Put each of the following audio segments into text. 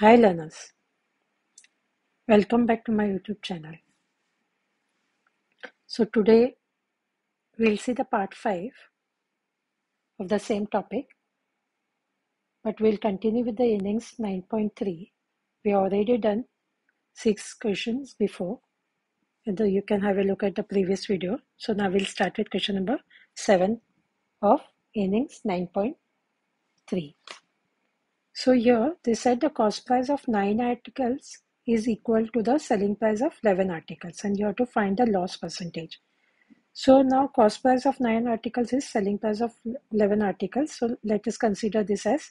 Hi learners, welcome back to my YouTube channel. So today we'll see the part 5 of the same topic, but we'll continue with the innings 9.3. We already done six questions before, and you can have a look at the previous video. So now we'll start with question number 7 of innings 9.3. So here they said the cost price of 9 articles is equal to the selling price of 11 articles and you have to find the loss percentage. So now cost price of 9 articles is selling price of 11 articles. So let us consider this as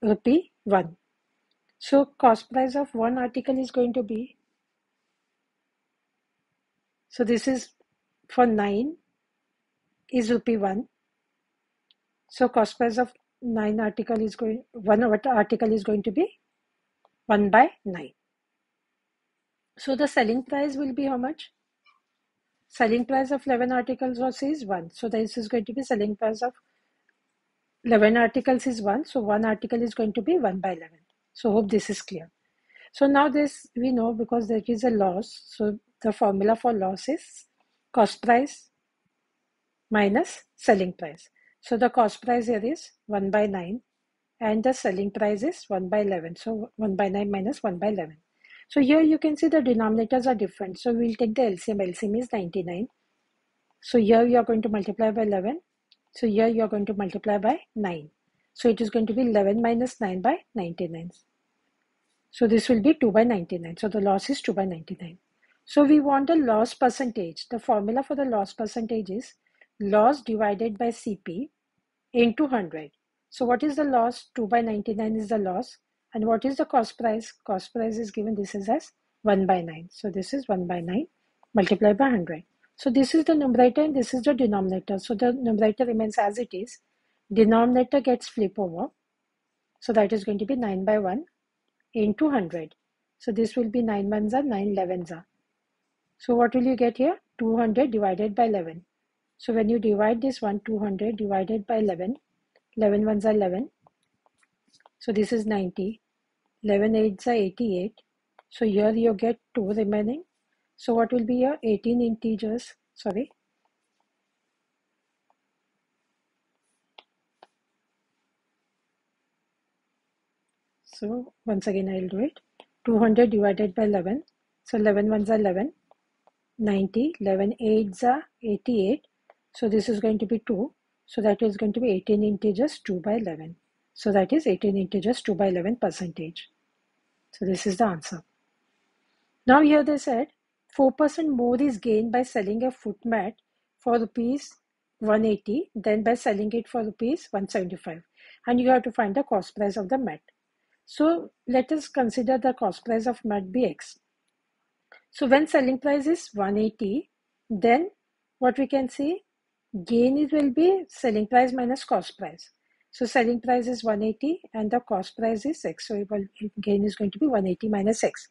rupee 1. So cost price of one article is going to be, so this is for 9 is rupee 1. So cost price of 9 article is going, one article is going to be 1 by 9. So the selling price will be how much? Selling price of 11 articles also is 1. So this is going to be selling price of 11 articles is 1. So one article is going to be 1 by 11. So hope this is clear. So now this we know because there is a loss. So the formula for loss is cost price minus selling price. So the cost price here is 1 by 9 and the selling price is 1 by 11. So 1 by 9 minus 1 by 11. So here you can see the denominators are different. So we'll take the LCM. LCM is 99. So here you are going to multiply by 11. So here you are going to multiply by 9. So it is going to be 11 minus 9 by 99. So this will be 2 by 99. So the loss is 2 by 99. So we want the loss percentage. The formula for the loss percentage is loss divided by CP into 100. So what is the loss? 2 by 99 is the loss. And what is the cost price? Cost price is given, this is as 1 by 9. So this is 1 by 9 multiplied by 100. So this is the numerator and this is the denominator. So the numerator remains as it is. Denominator gets flip over. So that is going to be 9 by 1 into 100. So this will be 9 ones are 9 11s are. So what will you get here? 200 divided by 11. So when you divide this one, 200 divided by 11, 11 ones are 11. So this is 90. 11 eights are 88. So here you get 2 remaining. So what will be your 18 integers. Sorry. So once again I'll do it. 200 divided by 11. So 11 ones are 11. 90. 11 eights are 88. So this is going to be 2. So that is going to be 18 integers 2 by 11. So that is 18 integers 2 by 11 percentage. So this is the answer. Now here they said 4% more is gained by selling a foot mat for rupees 180 than by selling it for rupees 175. And you have to find the cost price of the mat. So let us consider the cost price of mat be X. So when selling price is 180, then what we can see gain it will be selling price minus cost price. So selling price is 180 and the cost price is x. So gain is going to be 180 minus x.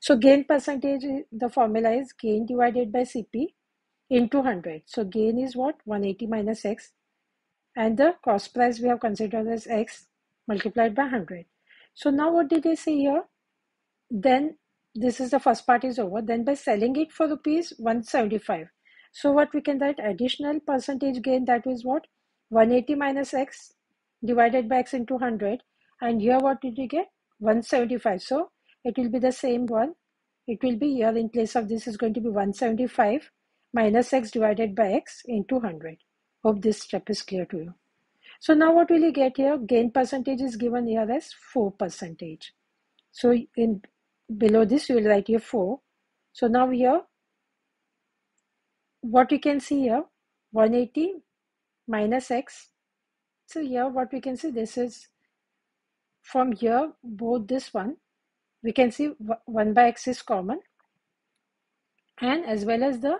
So gain percentage, the formula is gain divided by CP into 100. So gain is what? 180 minus x. And the cost price we have considered as x multiplied by 100. So now what did they say here? Then this is the first part is over. Then by selling it for rupees 175. So what we can write additional percentage gain that is what? 180 minus x divided by x into 100 and here what did we get? 175 so it will be the same one. It will be here in place of this is going to be 175 minus x divided by x into 100 hope this step is clear to you. So now what will you get here? Gain percentage is given here as 4 percentage. So in below this you will write here 4 so now here what you can see here 180 minus x. So here what we can see this is from here both this one we can see 1 by x is common and as well as the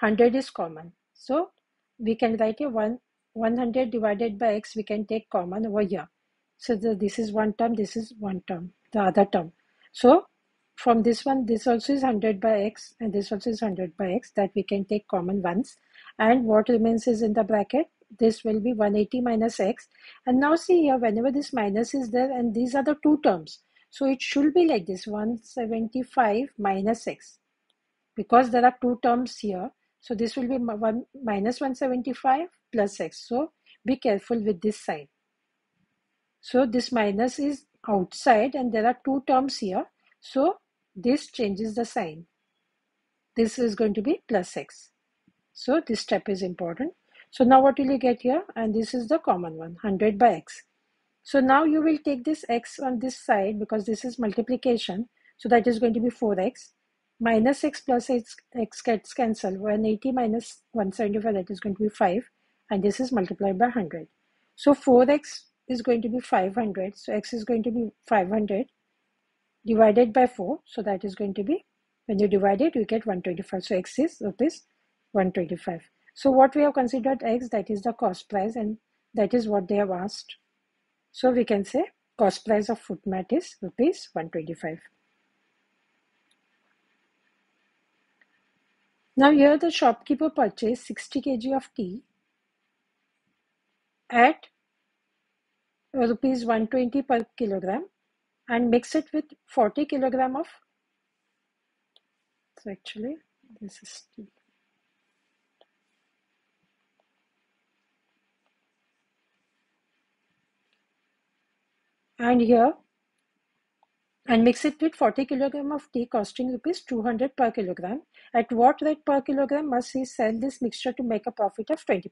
100 is common. So we can write here 1 100 divided by x we can take common over here. So the, this is one term this is one term the other term. So from this one this also is 100 by x and this also is 100 by x that we can take common ones and what remains is in the bracket this will be 180 minus x and now see here whenever this minus is there and these are the two terms So it should be like this 175 minus x because there are two terms here. So this will be one minus 175 plus x. So be careful with this side. So this minus is outside and there are two terms here. So this changes the sign. This is going to be plus x. So this step is important. So now what will you get here? And this is the common one, 100 by x. So now you will take this x on this side because this is multiplication. So that is going to be 4x minus x plus x, x gets cancelled. 180 minus 175 that is going to be 5 and this is multiplied by 100. So 4x is going to be 500. So x is going to be 500 divided by 4. So that is going to be, when you divide it, you get 125. So x is rupees 125. So what we have considered x, that is the cost price and that is what they have asked. So we can say cost price of foot mat is rupees 125. Now here the shopkeeper purchased 60 kg of tea at rupees 120 per kilogram and mix it with 40 kilogram of so actually this is tea. and here and mix it with 40 kilogram of tea costing rupees 200 per kilogram. At what rate per kilogram must he sell this mixture to make a profit of 20%?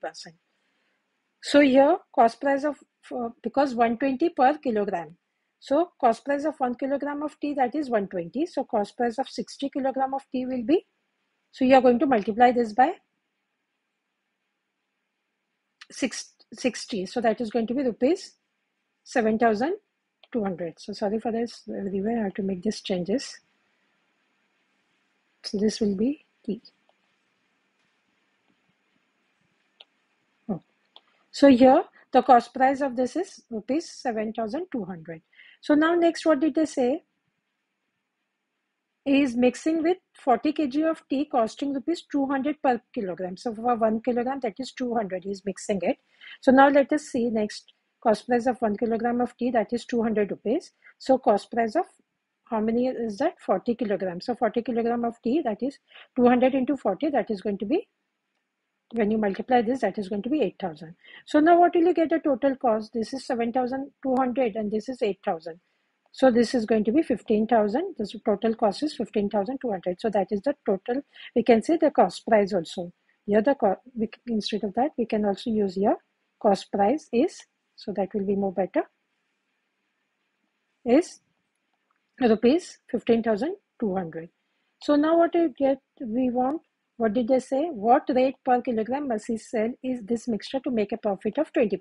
So here cost price of, uh, because 120 per kilogram. So cost price of 1 kilogram of tea that is 120. So cost price of 60 kilogram of tea will be, so you are going to multiply this by 60. So that is going to be rupees 7,200. so sorry for this everywhere I have to make these changes so this will be tea. oh. so here the cost price of this is rupees 7200 so now next what did they say? Is mixing with 40 kg of tea costing rupees 200 per kilogram. So for 1 kilogram that is 200 He is mixing it. So now let us see next. Cost price of 1 kilogram of tea that is 200 rupees. So cost price of how many is that? 40 kilograms so 40 kilogram of tea that is 200 into 40 that is going to be when you multiply this that is going to be 8000 so now what will you get a total cost? This is 7200 and this is 8000 so this is going to be 15000 this total cost is 15200 so that is the total. We can say the cost price also. Here the co- we, instead of that we can also use here. Cost price is so that will be more better is rupees 15200 so now what we get? We want what did they say? What rate per kilogram must he sell is this mixture to make a profit of 20%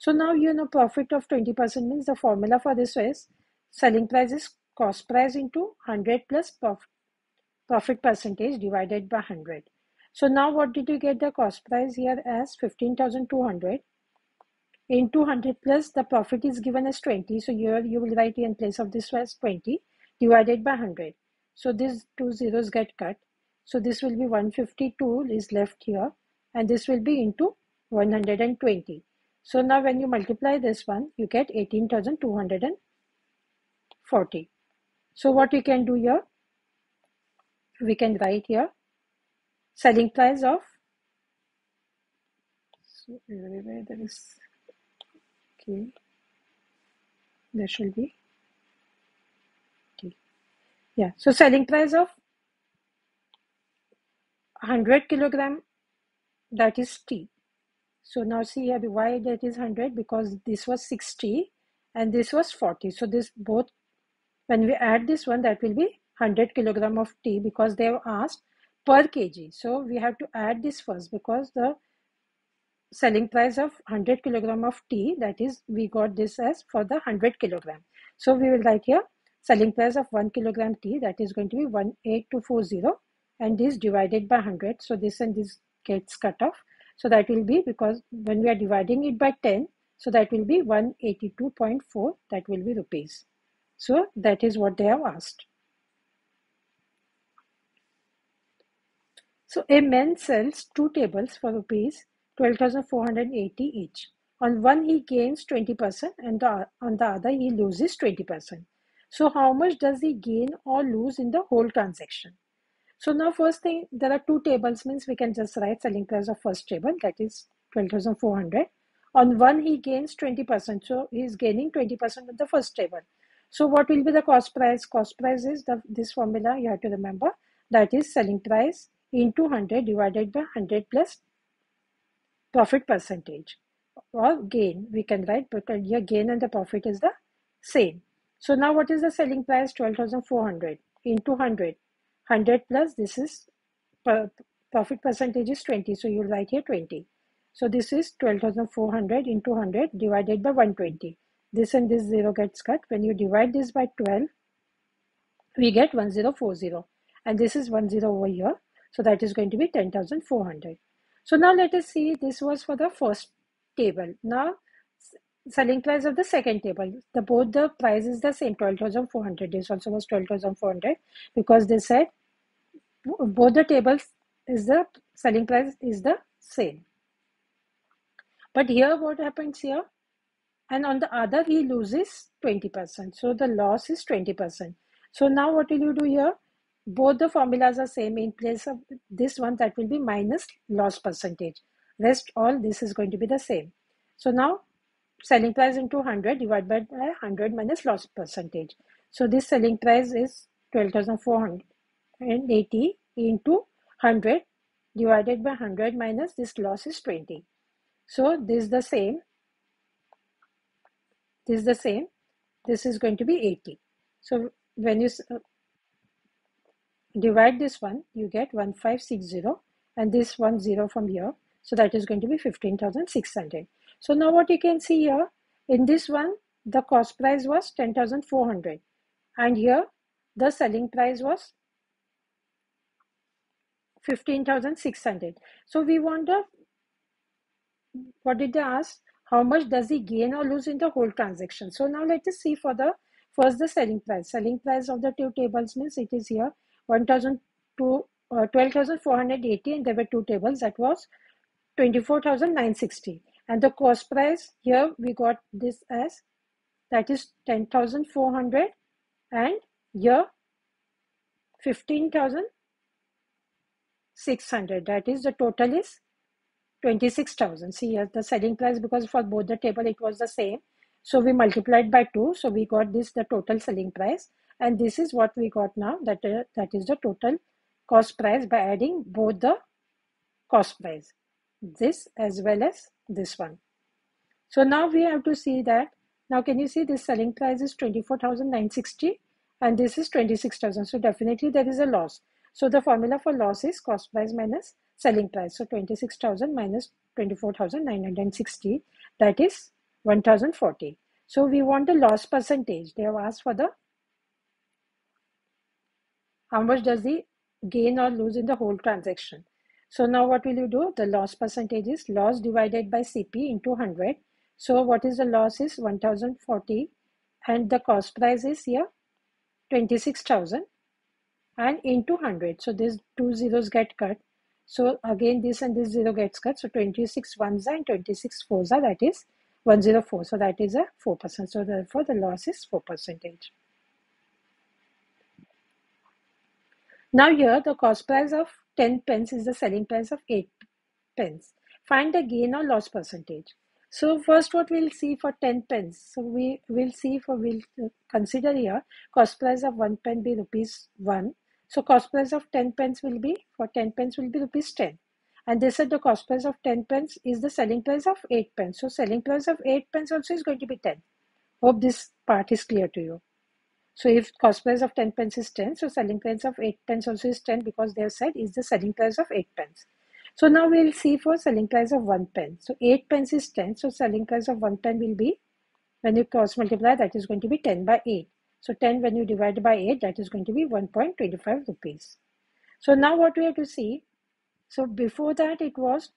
so now you know profit of 20% means the formula for this is selling price is cost price into 100 plus prof- profit percentage divided by 100 so now what did you get the cost price here as? 15200 in 200 plus the profit is given as 20 so here you will write in place of this as 20 divided by 100 so these two zeros get cut so this will be 152 is left here and this will be into 120 so now when you multiply this one you get 18240 so what we can do here? We can write here selling price of so everywhere there is okay there should be yeah so selling price of 100 kilogram that is T so now see here why that is 100 because this was 60 and this was 40 so this both when we add this one that will be 100 kilogram of tea because they have asked per kg. So we have to add this first because the selling price of 100 kilogram of tea that is we got this as for the 100 kilogram. So we will write here selling price of 1 kilogram tea that is going to be 18240 and this divided by 100 so this and this gets cut off so that will be because when we are dividing it by 10 so that will be 182.4 that will be rupees so that is what they have asked so a man sells two tables for rupees 12,480 each. On one, he gains 20%, and on the other, he loses 20%. So how much does he gain or lose in the whole transaction? So now first thing, there are two tables means we can just write selling price of first table that is 12,400. On one he gains 20%. So he is gaining 20% on the first table. So what will be the cost price? Cost price is the this formula you have to remember that is selling price into 100 divided by 100 plus profit percentage or gain we can write because your gain and the profit is the same. So now what is the selling price? 12,400 into 100. 100 plus this is per, profit percentage is 20. So you'll write here 20. So this is 12,400 into 100 divided by 120. This and this 0 gets cut. When you divide this by 12, we get 1040. And this is 10 over here. So that is going to be 10,400. So now let us see, this was for the first table. Now selling price of the second table. The both the price is the same, 12,400. This also was 12,400 because they said both the tables is the selling price is the same. But here what happens here? And on the other he loses 20%. So the loss is 20%. So now what will you do here? Both the formulas are same in place of this one that will be minus loss percentage. Rest all this is going to be the same. So now selling price into 100 divided by 100 minus loss percentage. So this selling price is 12,480 into 100 divided by 100 minus this loss is 20. So this is the same. This is the same. This is going to be 80. So when you uh, divide this one, you get 1560 and this one zero from here. So that is going to be 15,600. So now what you can see here, in this one, the cost price was 10,400 and here the selling price was 15,600. So we wonder, what did they ask? How much does he gain or lose in the whole transaction? So now let us see for the, first the selling price. Selling price of the two tables means it is here 1,002, uh, 12,480 and there were two tables that was 24,960 and the cost price here we got this as that is 10,400 and here 15,600 that is the total is 26,000 see here the selling price because for both the table it was the same. So we multiplied by 2 so we got this the total selling price. And this is what we got now that uh, that is the total cost price by adding both the cost price. This as well as this one. So now we have to see that, now can you see this selling price is 24,960 and this is 26,000. So definitely there is a loss. So the formula for loss is cost price minus selling price. So 26,000 minus 24,960 that is 1,040. So we want the loss percentage. They have asked for the how much does the gain or lose in the whole transaction. So now what will you do? The loss percentage is loss divided by CP into 100. So what is the loss is 1040 and the cost price is here 26,000 and into 100. So these two zeros get cut. So again this and this zero gets cut. So 26 ones and 26 fours are that is 104. So that is a 4%. So therefore the loss is 4 percentage. Now here the cost price of 10 pence is the selling price of 8 pence. Find the gain or loss percentage. So first what we'll see for 10 pence. So we will see for, we'll consider here cost price of 1 pen be rupees 1. So cost price of 10 pence will be, for 10 pence will be rupees 10. And they said the cost price of 10 pence is the selling price of 8 pence. So selling price of 8 pence also is going to be 10. Hope this part is clear to you. So if cost price of 10 pence is 10, so selling price of 8 pence also is 10 because they have said is the selling price of 8 pence. So now we'll see for selling price of 1 pence. So 8 pence is 10. So selling price of 1 pence will be, when you cross multiply, that is going to be 10 by 8. So 10 when you divide by 8, that is going to be 1.25 rupees. So now what we have to see, so before that it was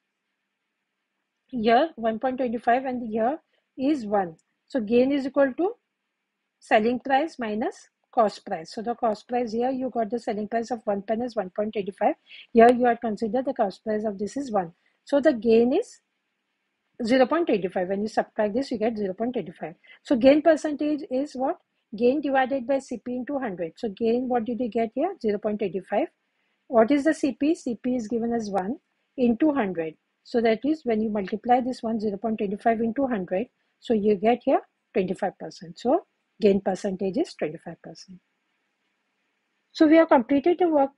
here 1.25 and the year is 1. So gain is equal to selling price minus cost price. So the cost price here, you got the selling price of one pen is 1.85. Here you are considered the cost price of this is 1. So the gain is 0.85. When you subtract this, you get 0.85. So gain percentage is what? Gain divided by CP into 100. So gain, what did you get here? 0.85. What is the CP? CP is given as 1 into 100. So that is when you multiply this one 0.25 into 100. So you get here 25%. So gain percentage is 25%. So we have completed the work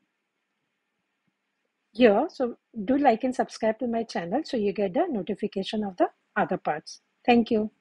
here. So do like and subscribe to my channel so you get the notification of the other parts. Thank you.